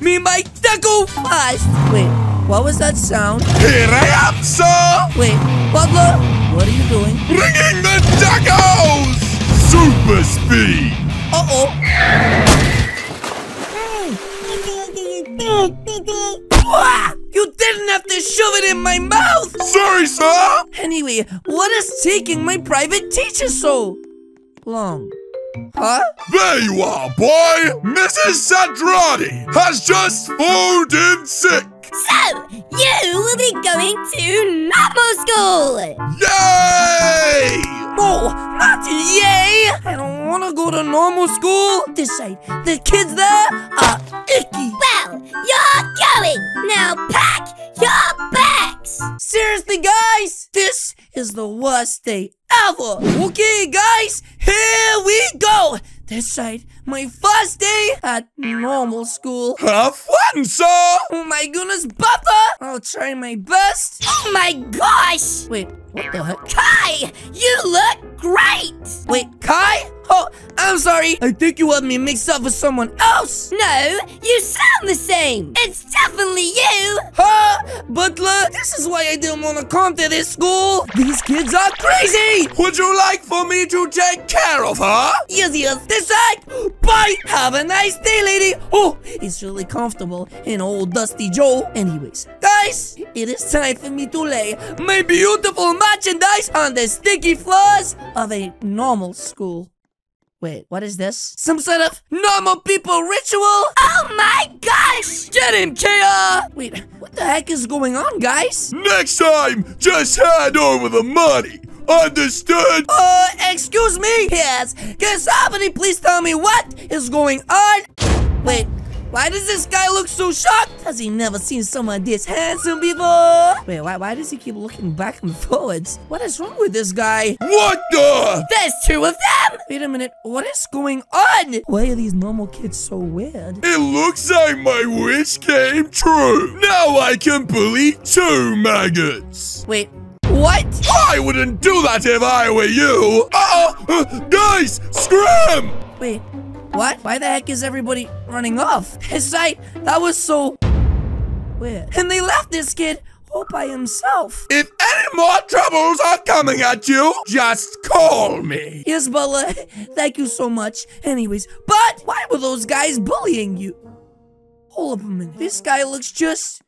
me my taco fast. Wait, what was that sound? Here I am, sir! Wait, Butler, what are you doing? Bringing the tacos! Super speed! Uh-oh. Wah! You didn't have to shove it in my mouth! Sorry, sir! Anyway, what is taking my private teacher so long? Huh? There you are, boy! Mrs. Sadrani has just phoned in sick! So, you will be going to normal school! Yay! No, not yay! I don't want to go to normal school. This side, the kids there are icky. Well, you're going! Now pack your bags! Seriously, guys, this is the worst day ever. Okay, guys, go. This side, my first day at normal school. Have fun, sir! Oh my goodness, Buffer! I'll try my best. Oh my gosh! Wait, what the heck? Kai, you look great! Wait, Kai? Oh, I'm sorry. I think you had me mixed up with someone else. No, you sound the same! It's definitely you! Huh? Butler, this is why I didn't want to come to this school. These kids are crazy. Would you like for me to take care of her? Yes, yes, this side. Bye. Have a nice day, lady. Oh, it's really comfortable in old Dusty Joe. Anyways, guys, it is time for me to lay my beautiful merchandise on the sticky floors of a normal school. Wait, what is this? Some sort of normal people ritual? Oh my gosh! Get him, Kia! Wait, what the heck is going on, guys? Next time, just hand over the money. Understood? Uh, excuse me? Yes. Can somebody please tell me what is going on? Wait, why does this guy look so shocked? Has he never seen someone this handsome before? Wait, why, why does he keep looking back and forwards? What is wrong with this guy? What the? There's two of them! Wait a minute, what is going on? Why are these normal kids so weird? It looks like my wish came true. Now I can bully two maggots. Wait, what? I wouldn't do that if I were you. Uh-oh! Uh, guys, scram! Wait, what? Why the heck is everybody running off? His sight, that was so weird. And they left this kid all by himself. If any more troubles are coming at you, just call me. Yes, Bella, thank you so much. Anyways, but why were those guys bullying you? Hold up a minute. This guy looks just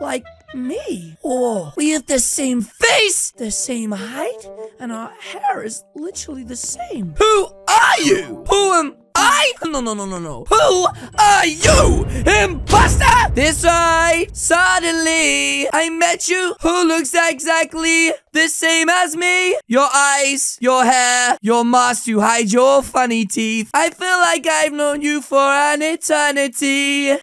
like me. Oh, we have the same face, the same height, and our hair is literally the same. Who are you? Who am I? No, no, no, no, no. Who are you, imposter? This I suddenly I met you. Who looks exactly the same as me? Your eyes, your hair, your mask to hide your funny teeth. I feel like I've known you for an eternity.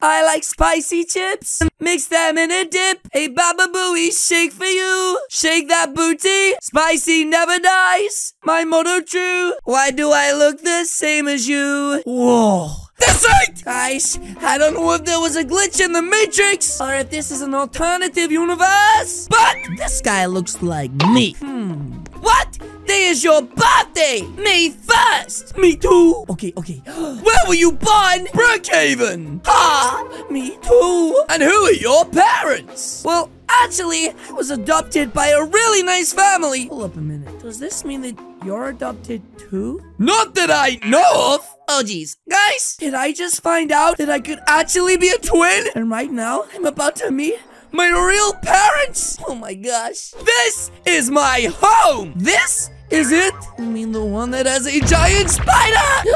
I like spicy chips. Mix them in a dip. A baba booey shake for you. Shake that booty. Spicy never dies. My motto true. Why do I look the same as you? Whoa. That's right! Guys, I don't know if there was a glitch in the Matrix or if this is an alternative universe, but this guy looks like me. Hmm. What? Day is your birthday! May 1st! Me too! Okay, okay. Where were you born? Brookhaven! Ah, me too! And who are your parents? Well, actually, I was adopted by a really nice family. Hold up a minute. Does this mean that you're adopted too? Not that I know of! Oh jeez. Guys, did I just find out that I could actually be a twin? And right now, I'm about to meet my real parents! Oh my gosh. This is my home! This is it? I mean the one that has a giant spider?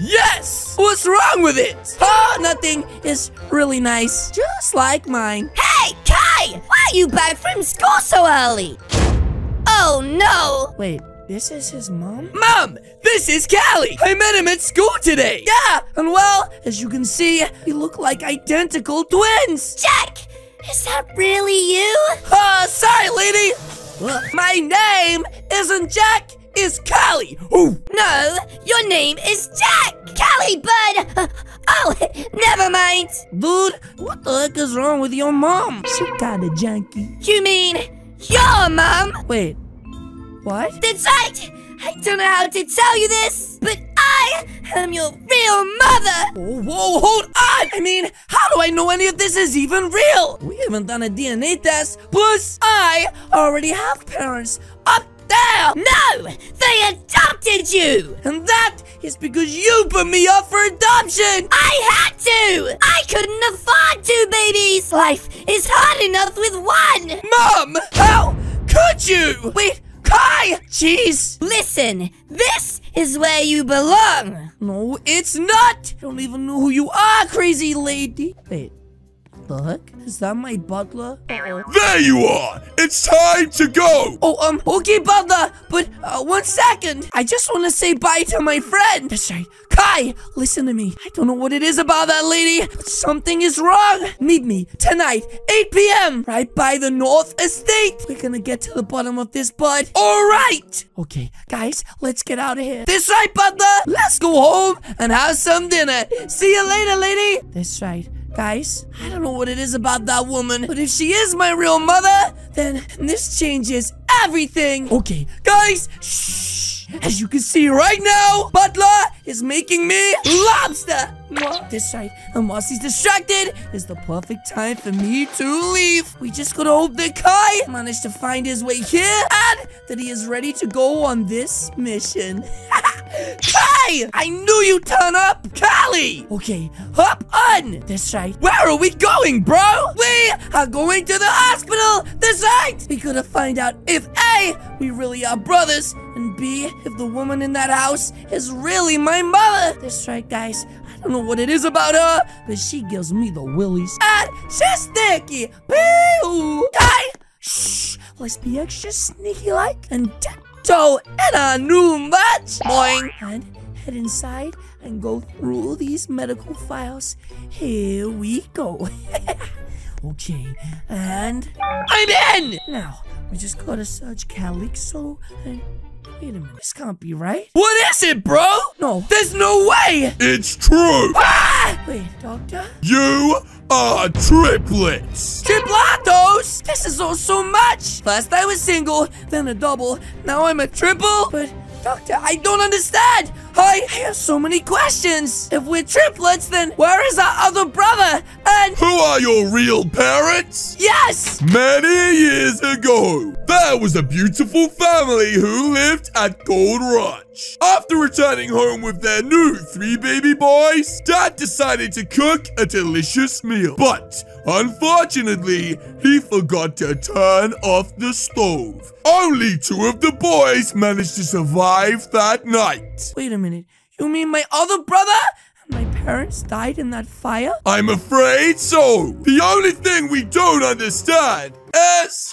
yes! What's wrong with it? Oh, nothing. It's really nice. Just like mine. Hey, Kai! Why are you back from school so early? Oh no! Wait, this is his mom? Mom! This is Callie! I met him at school today! Yeah! And well, as you can see, we look like identical twins! Jack! Is that really you? Uh, sorry, lady! My name isn't Jack, it's Callie! Ooh. No, your name is Jack! Callie, bud! Oh, never mind! Dude, what the heck is wrong with your mom? She kinda janky. You mean your mom? Wait, what? That's right! I don't know how to tell you this, but I am your real mother. Whoa, whoa, hold on! I mean, how do I know any of this is even real? We haven't done a DNA test. Plus, I already have parents up there! No, they adopted you. And that is because you put me up for adoption! I had to. I couldn't afford two babies. Life is hard enough with one. Mom! How could you? Wait, Kai! Jeez! Listen, this is where you belong. No, it's not! I don't even know who you are, crazy lady! Wait, the heck? Is that my butler? There you are! It's time to go! Oh, um, okay, butler, but uh, one second. I just want to say bye to my friend. That's right. Kai, listen to me. I don't know what it is about that lady, but something is wrong. Meet me tonight, 8 p.m., right by the North Estate. We're gonna get to the bottom of this, bud. All right. Okay, guys, let's get out of here. This right, butler. Let's go home and have some dinner. See you later, lady. That's right. Guys, I don't know what it is about that woman, but if she is my real mother, then this changes everything. Okay, guys, shh. As you can see right now, Butler is making me lobster. This right, and whilst he's distracted, is the perfect time for me to leave. We just gotta hope that Kai managed to find his way here and that he is ready to go on this mission. Kai! I knew you'd turn up! Callie! Okay, hop on! That's right. Where are we going, bro? We are going to the hospital! That's right! We gotta find out if A, we really are brothers, and B, if the woman in that house is really my mother. That's right, guys. I don't know what it is about her, but she gives me the willies. And she's sneaky. Woo! Kai! Shh! Let's be extra sneaky-like and tiptoe in a new match! Boing! And head inside and go through these medical files. Here we go. okay, and I'm in! Now, we just gotta search Calixo and Wait a minute, this can't be right. What is it, bro? No, there's no way! It's true! Ah! Wait, doctor? You are triplets! Triplatos! This is all so much! First I was single, then a double, now I'm a triple? But, doctor, I don't understand! I have so many questions! If we're triplets, then where is our other brother? Who are your real parents? yes! Many years ago, there was a beautiful family who lived at Gold Ranch. After returning home with their new three baby boys, Dad decided to cook a delicious meal. But unfortunately, he forgot to turn off the stove. Only two of the boys managed to survive that night. Wait a minute, you mean my other brother? And my parents died in that fire? I'm afraid so. The only thing we don't understand is...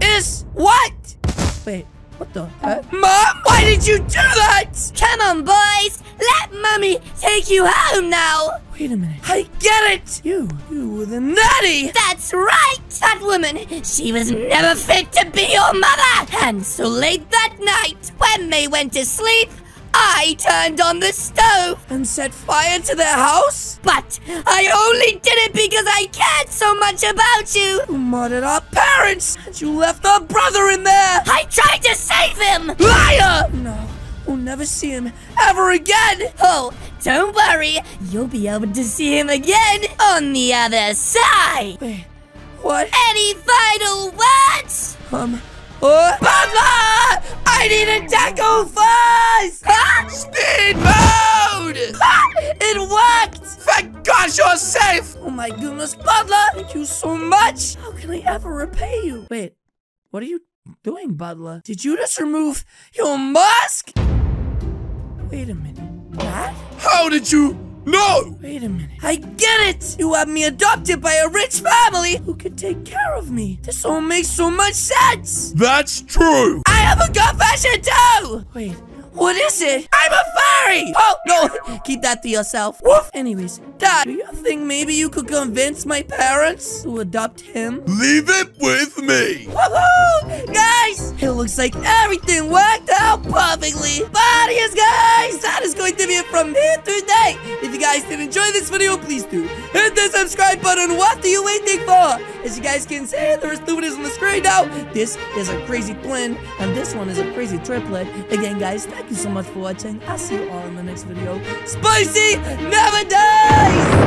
Is what? Wait, what the heck? Mom, why did you do that? Come on, boys. Let mommy take you home now. Wait a minute. I get it. You, you were the natty. That's right. That woman, she was never fit to be your mother. And so late that night, when they went to sleep, I turned on the stove. And set fire to their house? But I only did it because I cared so much about you. You murdered our parents. And you left our brother in there. I tried to save him. Liar! No, we'll never see him ever again. Oh, don't worry. You'll be able to see him again on the other side. Wait, what? Any final words? Um, uh, Butler! I need a taco fast! Huh? Speed mode! Ah, it worked! Thank God you're safe! Oh my goodness, Butler! Thank you so much! How can I ever repay you? Wait, what are you doing, Butler? Did you just remove your mask? Wait a minute. That? How did you know? Wait a minute. I get it! You have me adopted by a rich family who could take care of me. This all makes so much sense! That's true. I have a confession too! Wait, what is it? I'm a fairy! Oh, no! Keep that to yourself. Woof! Anyways, Dad, do you think maybe you could convince my parents to adopt him? Leave it with me. Woohoo! Guys, it looks like everything worked out perfectly. But yes, guys, that is going to be it from me today. Guys did enjoy this video, please do hit the subscribe button. What are you waiting for? As you guys can see, there is two videos on the screen now. This is a crazy twin, and this one is a crazy triplet. Again, guys, thank you so much for watching. I'll see you all in the next video. Spicy never dies!